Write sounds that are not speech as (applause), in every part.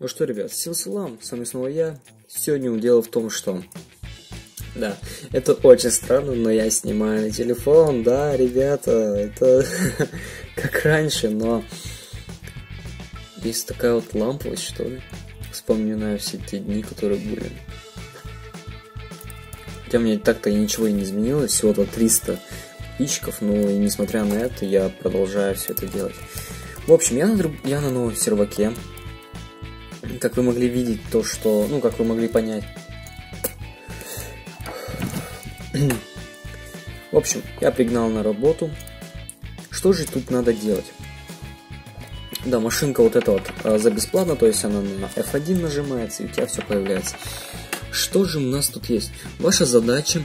Ну что, ребят, всем салам, с вами снова я. Сегодня дело в том, что... Да, это очень странно, но я снимаю на телефон, да, ребята, это (laughs) как раньше, но... Есть такая вот ламповость, что ли. Вспоминаю все те дни, которые были. Хотя меня так-то и ничего и не изменилось, всего-то 300 подписчиков, но и несмотря на это, я продолжаю все это делать. В общем, я на, друг... я на новом серваке, как вы могли видеть, то, что... Ну, как вы могли понять. В общем, я пригнал на работу. Что же тут надо делать? Да, машинка вот эта вот а, за бесплатно, то есть она на F1 нажимается, и у тебя все появляется. Что же у нас тут есть? Ваша задача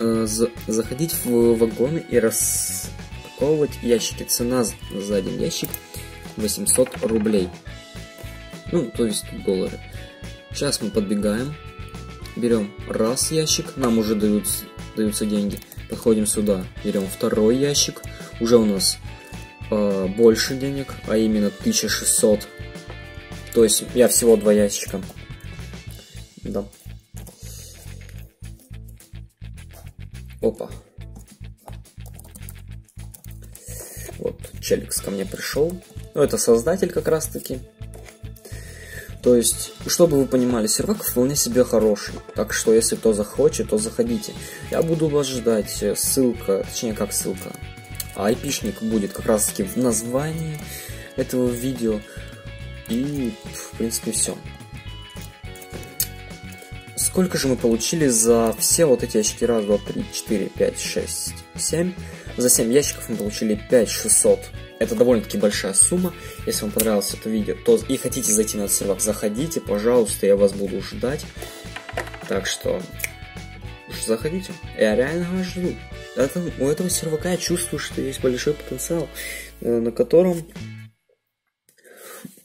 э, за, заходить в вагоны и распаковывать ящики. Цена за один ящик 800 рублей. Ну, то есть доллары. Сейчас мы подбегаем, берем раз ящик, нам уже дают, даются деньги. Подходим сюда, берем второй ящик, уже у нас э, больше денег, а именно 1600. То есть я всего два ящика. Да. Опа. Вот, Челикс ко мне пришел. Ну, это создатель как раз таки. То есть, чтобы вы понимали, сервак вполне себе хороший. Так что, если кто захочет, то заходите. Я буду вас ждать. Ссылка, точнее, как ссылка. Айпишник будет как раз таки в названии этого видео. И, в принципе, все. Сколько же мы получили за все вот эти ящики? Раз, два, три, четыре, пять, шесть, семь. За 7 ящиков мы получили 5600 это довольно-таки большая сумма. Если вам понравилось это видео, то и хотите зайти на сервак, заходите, пожалуйста, я вас буду ждать. Так что заходите. Я реально вас жду. Это, у этого сервака я чувствую, что есть большой потенциал, э, на котором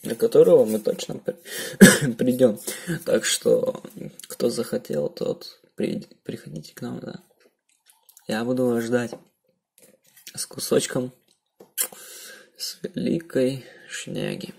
на которого мы точно (coughs) придем. Так что, кто захотел, тот приходите к нам, да. Я буду вас ждать с кусочком Svelikai šnegi.